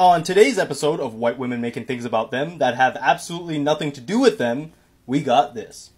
On today's episode of White Women Making Things About Them that have absolutely nothing to do with them, we got this.